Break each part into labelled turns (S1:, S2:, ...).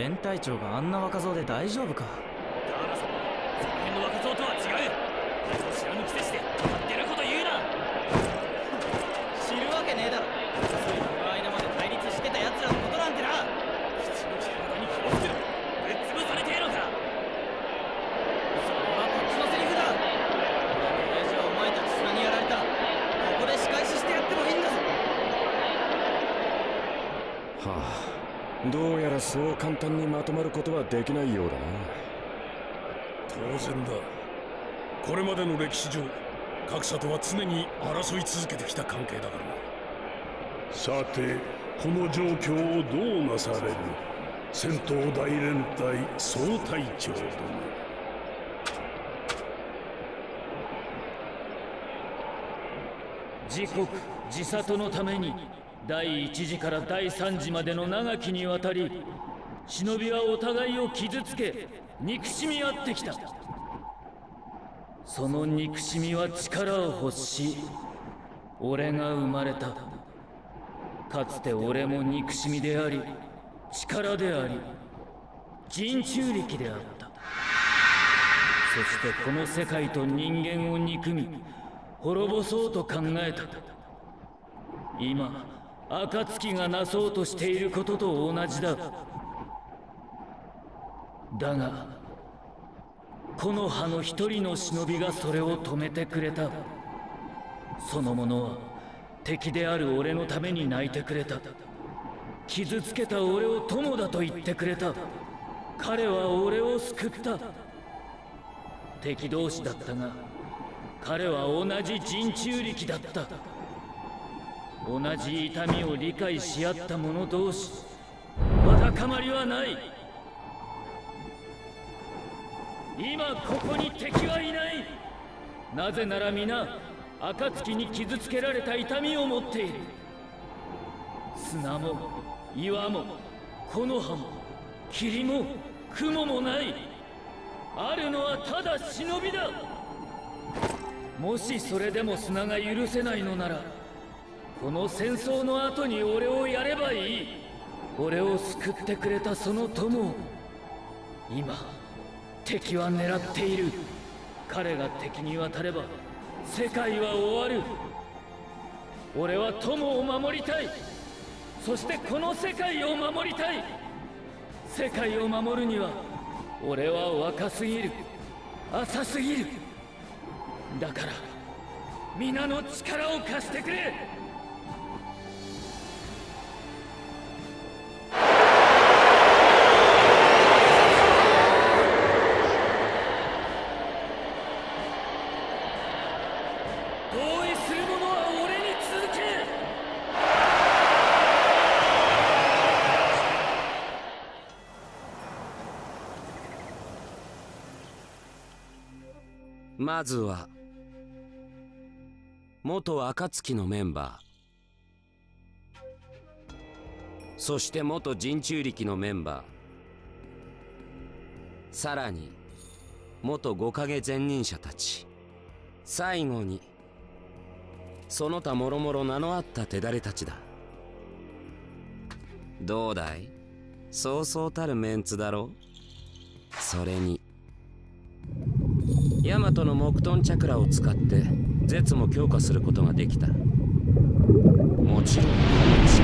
S1: 連隊長があんな若造で大丈夫か？
S2: ダーラ様その辺の若造とは違う。知らぬくせして勝手なこと言うな。
S1: 知るわけねえだろついこの間まで対立してた奴らのことなんてな
S2: 口の利き方に気をつけろぶっ潰されてえのか
S1: それはこっちのセリフだ俺の親父はお前たち砂にやられたここで仕返ししてやってもいいんだぞ
S3: はあどうやらそう簡単にまとまることはできないようだな。
S4: 当然だ。これまでの歴史上格差とは常に争い続けてきた関係だからな。
S5: さてこの状況をどうなされる？戦闘大連隊総隊長殿。
S6: 自国自里のために第一次から第三次までの長きにわたり忍びはお互いを傷つけ憎しみ合ってきた。その憎しみは力を欲し俺が生まれた。かつて俺も憎しみであり力であり人中力であった。そしてこの世界と人間を憎み滅ぼそうと考えた。今暁がなそうとしていることと同じだ。だがこの葉の一人の忍びがそれを止めてくれた。その者は敵である俺のために泣いてくれた。傷つけた俺を友だと言ってくれた。彼は俺を救った。敵同士だったが彼は同じ人中力だった。同じ痛みを理解し合った者同士。わだかまりはない。今ここに敵はいない。なぜなら皆暁に傷つけられた痛みを持っている。砂も岩も木の葉も霧も雲もない。あるのはただ忍びだ。もしそれでも砂が許せないのならこの戦争の後に俺をやればいい。俺を救ってくれたその友を今敵は狙っている。彼が敵に渡れば世界は終わる。俺は友を守りたい。そしてこの世界を守りたい。世界を守るには俺は若すぎる。浅すぎる。だから皆の力を貸してくれ。
S7: まずは元暁のメンバー。そして元人中力のメンバー。さらに元五影前任者たち。最後にその他もろもろ名のあった手だれたちだ。どうだい？そうそうたるメンツだろそれにヤマトの木遁チャクラを使って絶も強化することができた。もちろん地下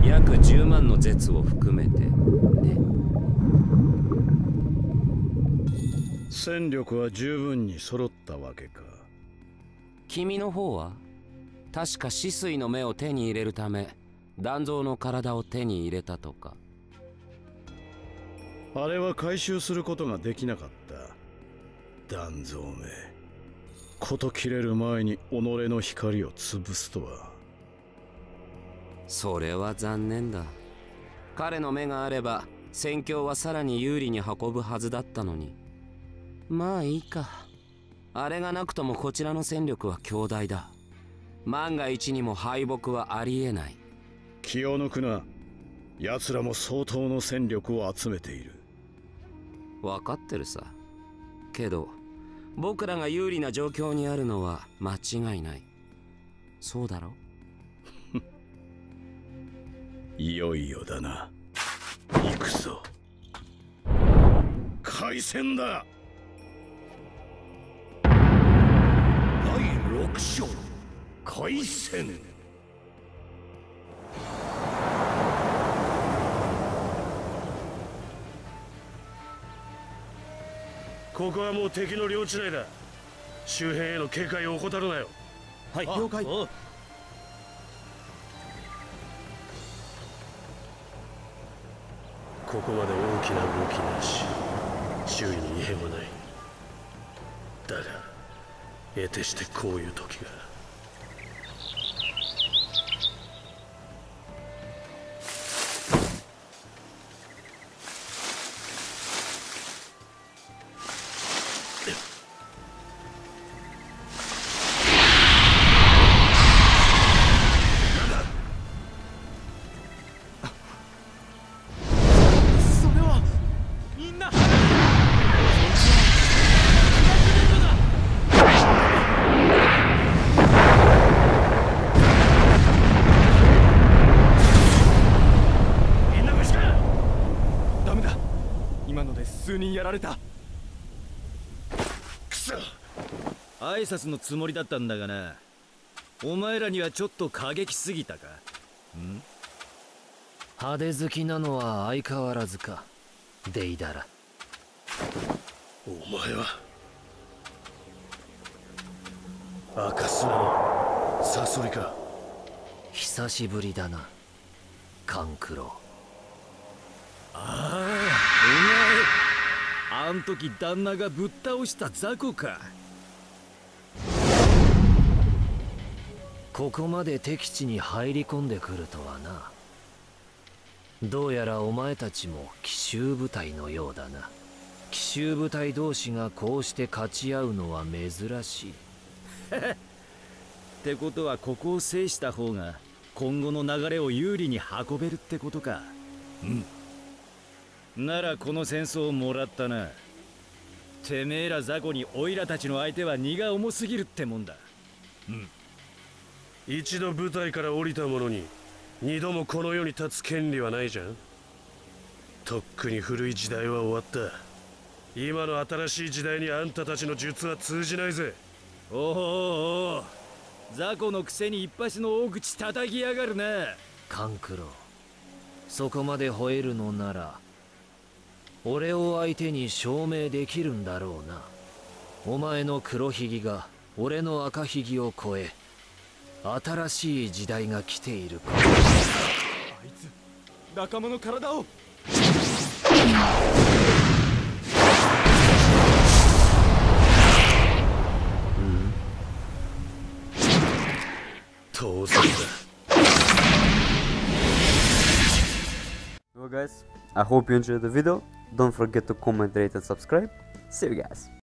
S7: にいる約10万の絶を含めてね。
S5: 戦力は十分に揃ったわけか。
S7: 君の方は確か止水の目を手に入れるため断蔵の体を手に入れたとか。
S5: あれは回収することができなかった断蔵め。事切れる前に己の光を潰すとは。
S7: それは残念だ。彼の目があれば戦況はさらに有利に運ぶはずだったのに。まあいいか。あれがなくともこちらの戦力は強大だ。万が一にも敗北はありえない。
S5: 気を抜くな。奴らも相当の戦力を集めている。
S7: 分かってるさ。けど僕らが有利な状況にあるのは間違いない。そうだろ？
S5: いよいよだな。行くぞ。海戦だ。
S8: 第6章。開戦
S5: ここはもう敵の領地内だ。周辺への警戒を怠るなよ。
S1: はい。了解。
S5: ここまで大きな動きなし。周囲に異変はない。だが得てしてこういう時が
S1: られた。
S5: くそ。
S9: 挨拶のつもりだったんだがな。お前らにはちょっと過激すぎたか？
S10: 派手好きなのは相変わらずか。デイダラ。
S5: お前は？赤砂のサソリか？
S10: 久しぶりだな勘九郎あ
S9: ああん時旦那がぶっ倒した雑魚か。
S10: ここまで敵地に入り込んでくるとはな。どうやらお前たちも奇襲部隊のようだな。奇襲部隊同士がこうして勝ち合うのは珍しい。
S9: ってことはここを制した方が今後の流れを有利に運べるってことか。うん。ならこの戦争をもらったな。てめえら雑魚にオイラたちの相手は荷が重すぎるってもんだ。
S5: 一度舞台から降りた者に二度もこの世に立つ権利はないじゃん。とっくに古い時代は終わった。今の新しい時代にあんたたちの術は通じないぜ。
S9: おおおお雑魚のくせに一発の大口叩きやがるな。
S10: 勘九郎そこまで吠えるのなら俺を相手に証明できるんだろうな。お前の黒ひげが俺の赤ひげを超え新しい時代が来ているか。
S1: あいつ仲間の体を。
S5: 当然だ
S11: Well guys, I hope you enjoyed the video. Don't forget to comment, rate and subscribe. See you guys.